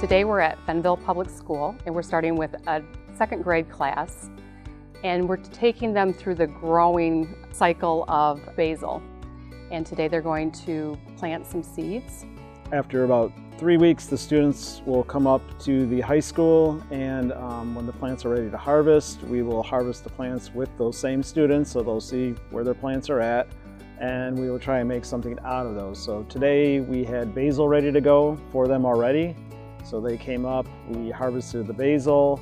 Today we're at Fennville Public School and we're starting with a second grade class and we're taking them through the growing cycle of basil. And today they're going to plant some seeds. After about three weeks, the students will come up to the high school and um, when the plants are ready to harvest, we will harvest the plants with those same students so they'll see where their plants are at and we will try and make something out of those. So today we had basil ready to go for them already. So they came up, we harvested the basil,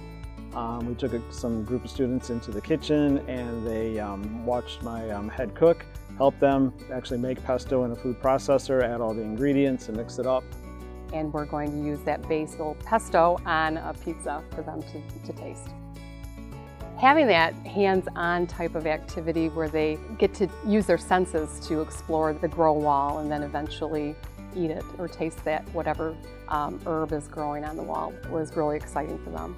um, we took a, some group of students into the kitchen and they um, watched my um, head cook help them actually make pesto in a food processor, add all the ingredients and mix it up. And we're going to use that basil pesto on a pizza for them to, to taste. Having that hands-on type of activity where they get to use their senses to explore the grow wall and then eventually eat it or taste that whatever um, herb is growing on the wall was really exciting for them.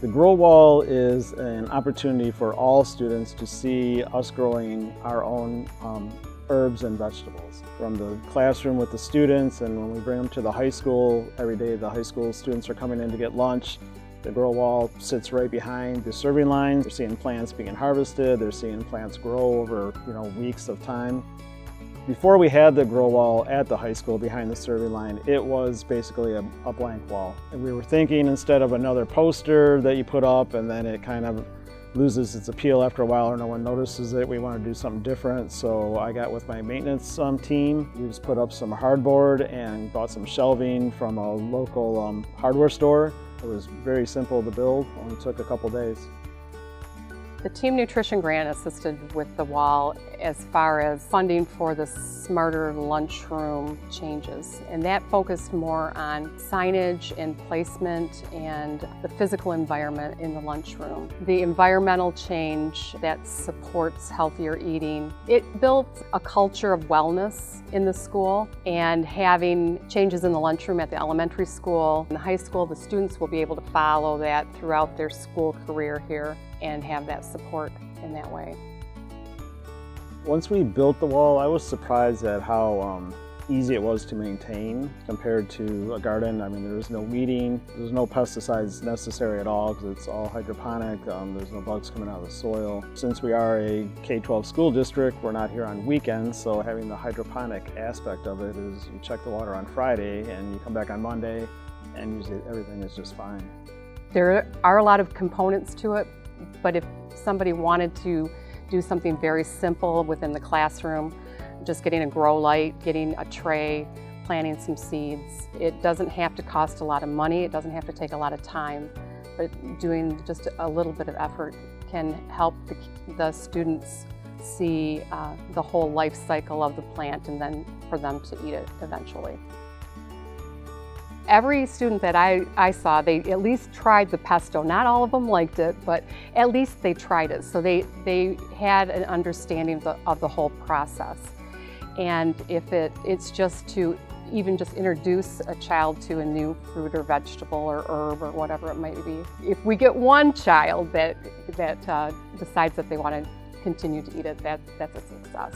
The Grow Wall is an opportunity for all students to see us growing our own um, herbs and vegetables. From the classroom with the students and when we bring them to the high school, every day the high school students are coming in to get lunch. The grow wall sits right behind the serving line. They're seeing plants being harvested. They're seeing plants grow over you know weeks of time. Before we had the grow wall at the high school behind the serving line, it was basically a, a, blank wall. And we were thinking instead of another poster that you put up and then it kind of loses its appeal after a while or no one notices it, we want to do something different. So I got with my maintenance um, team. We just put up some hardboard and bought some shelving from a local um, hardware store. It was very simple to build, only took a couple days. The Team Nutrition Grant assisted with the wall as far as funding for the smarter lunchroom changes. And that focused more on signage and placement and the physical environment in the lunchroom. The environmental change that supports healthier eating. It built a culture of wellness in the school and having changes in the lunchroom at the elementary school and the high school, the students will be able to follow that throughout their school career here and have that support in that way. Once we built the wall, I was surprised at how um, easy it was to maintain compared to a garden. I mean, there was no weeding, there's no pesticides necessary at all because it's all hydroponic. Um, there's no bugs coming out of the soil. Since we are a K-12 school district, we're not here on weekends, so having the hydroponic aspect of it is you check the water on Friday and you come back on Monday and usually everything is just fine. There are a lot of components to it, but if somebody wanted to do something very simple within the classroom, just getting a grow light, getting a tray, planting some seeds. It doesn't have to cost a lot of money, it doesn't have to take a lot of time, but doing just a little bit of effort can help the, the students see uh, the whole life cycle of the plant and then for them to eat it eventually. Every student that I, I saw, they at least tried the pesto. Not all of them liked it, but at least they tried it. So they, they had an understanding of the, of the whole process. And if it, it's just to even just introduce a child to a new fruit or vegetable or herb or whatever it might be. If we get one child that, that uh, decides that they want to continue to eat it, that, that's a success.